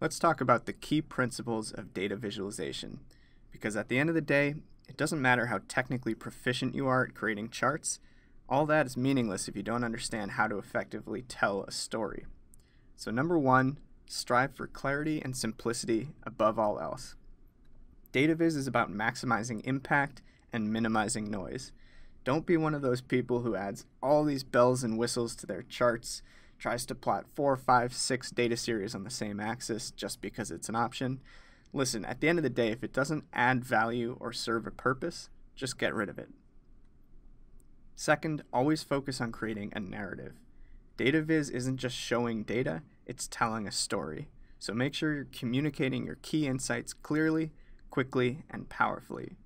let's talk about the key principles of data visualization. Because at the end of the day, it doesn't matter how technically proficient you are at creating charts, all that is meaningless if you don't understand how to effectively tell a story. So, number one, strive for clarity and simplicity above all else. DataViz is about maximizing impact and minimizing noise. Don't be one of those people who adds all these bells and whistles to their charts, tries to plot four, five, six data series on the same axis just because it's an option. Listen, at the end of the day, if it doesn't add value or serve a purpose, just get rid of it. Second, always focus on creating a narrative. DataViz isn't just showing data, it's telling a story. So make sure you're communicating your key insights clearly, quickly, and powerfully.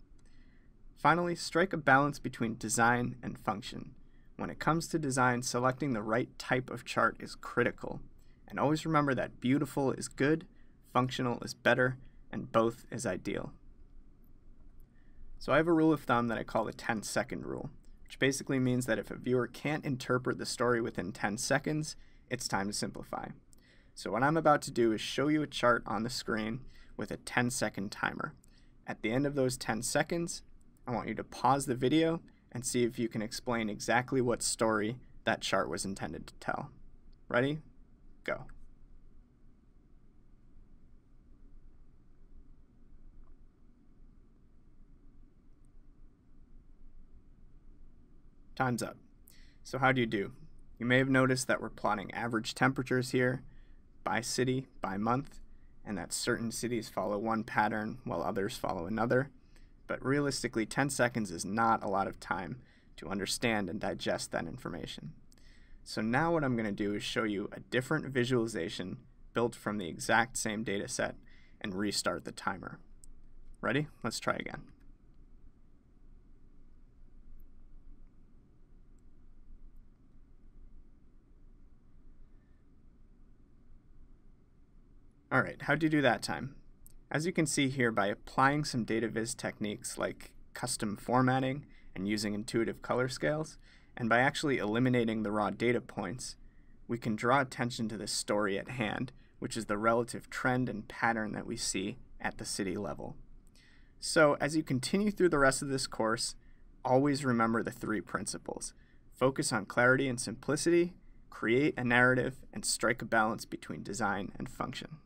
Finally, strike a balance between design and function. When it comes to design, selecting the right type of chart is critical. And always remember that beautiful is good, functional is better, and both is ideal. So I have a rule of thumb that I call the 10 second rule, which basically means that if a viewer can't interpret the story within 10 seconds, it's time to simplify. So what I'm about to do is show you a chart on the screen with a 10 second timer. At the end of those 10 seconds, I want you to pause the video and see if you can explain exactly what story that chart was intended to tell. Ready? Go. Time's up. So how do you do? You may have noticed that we're plotting average temperatures here by city, by month, and that certain cities follow one pattern while others follow another but realistically, 10 seconds is not a lot of time to understand and digest that information. So now what I'm going to do is show you a different visualization built from the exact same data set and restart the timer. Ready? Let's try again. Alright, how'd you do that time? As you can see here, by applying some data viz techniques like custom formatting and using intuitive color scales, and by actually eliminating the raw data points, we can draw attention to the story at hand, which is the relative trend and pattern that we see at the city level. So as you continue through the rest of this course, always remember the three principles. Focus on clarity and simplicity, create a narrative, and strike a balance between design and function.